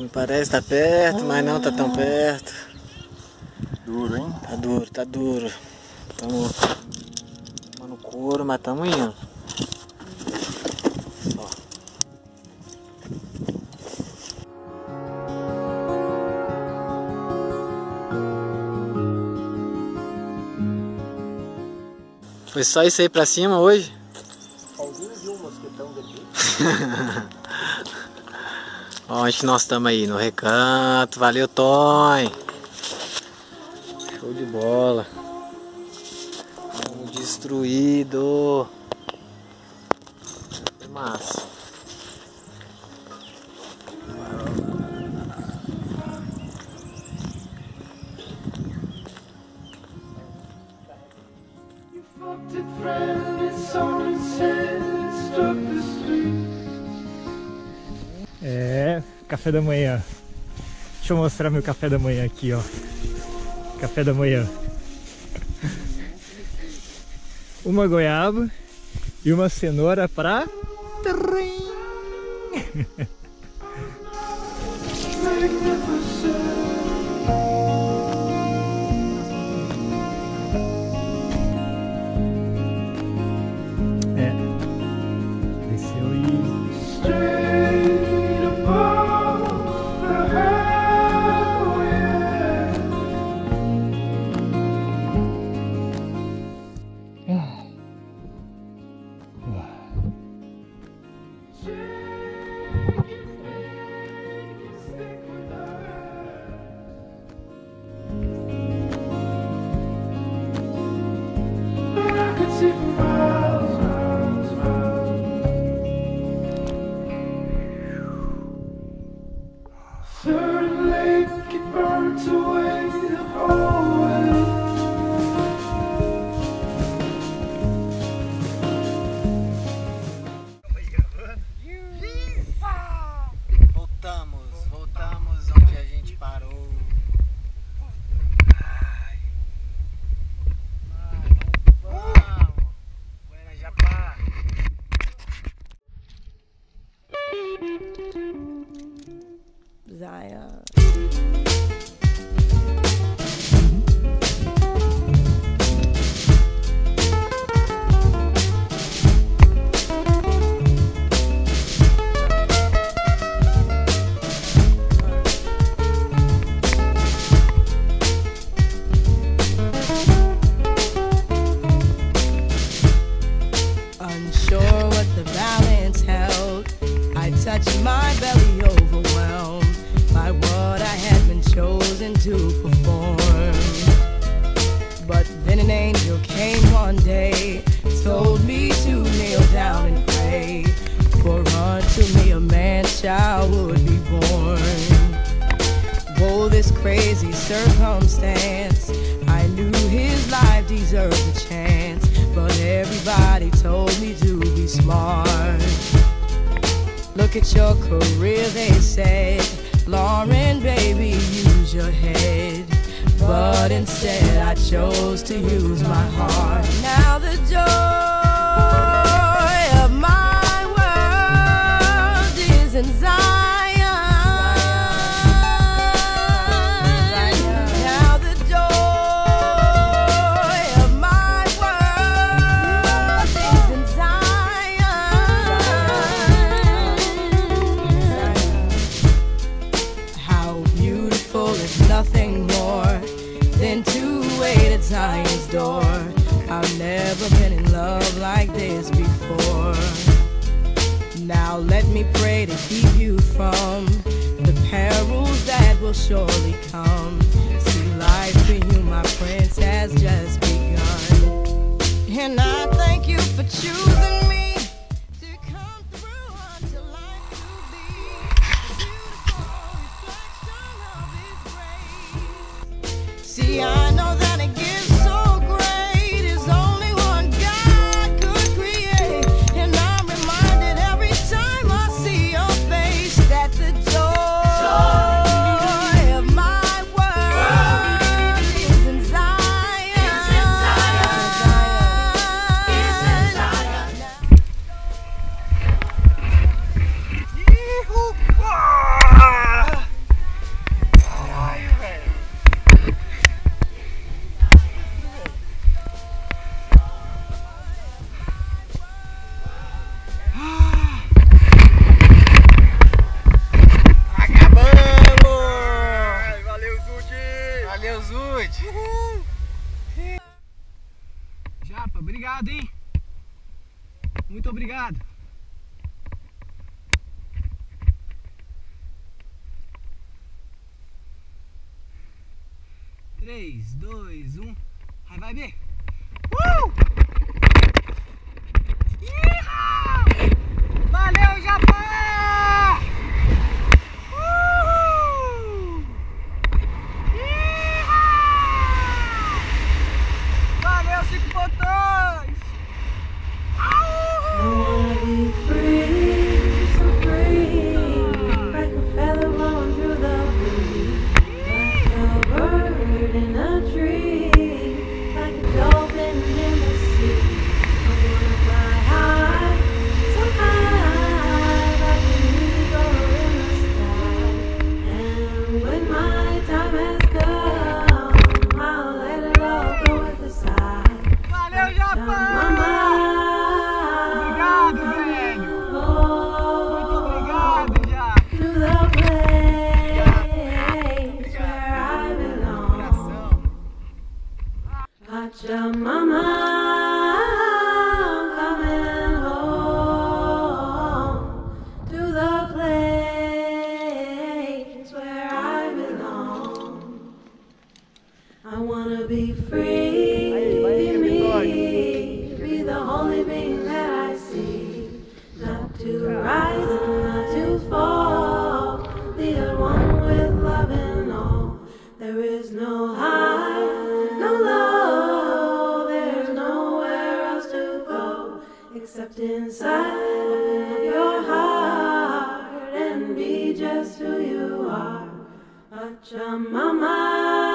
Me parece tá perto, mas não tá tão perto. Duro, hein? Tá duro, tá duro. Tamo tomando couro, mas tamo indo. Foi só isso aí pra cima hoje? Alguém viu um mosquetão daqui? Onde nós estamos aí? No recanto. Valeu, Tom. Show de bola. Destruído. Massa. Friend, café da manhã. Deixa eu mostrar meu café da manhã aqui, ó. Café da manhã. Uma goiaba e uma cenoura pra... Zion. Unsure what the balance held, I touched my belly overwhelmed by what I had been chosen to perform. But then an angel came one day, told me to kneel down and pray, for unto me a man child would be born. Whoa, this crazy circumstance. I knew his life deserved a chance, but everybody told me to be smart. Look at your career, they said. Lauryn, baby, use your head. But instead, I chose to use my heart. Now the joy been in love like this before. Now let me pray to keep you from the perils that will surely come. See, life for you, my prince, has just begun. And I thank you for choosing Valeu, Zud! Japa, obrigado, hein? Muito obrigado! Três, dois, um, vai, vai, B! Uh! to rise, to fall, the old one with love and all. There is no high, no low, there's nowhere else to go except inside your heart and be just who you are. Pachamama.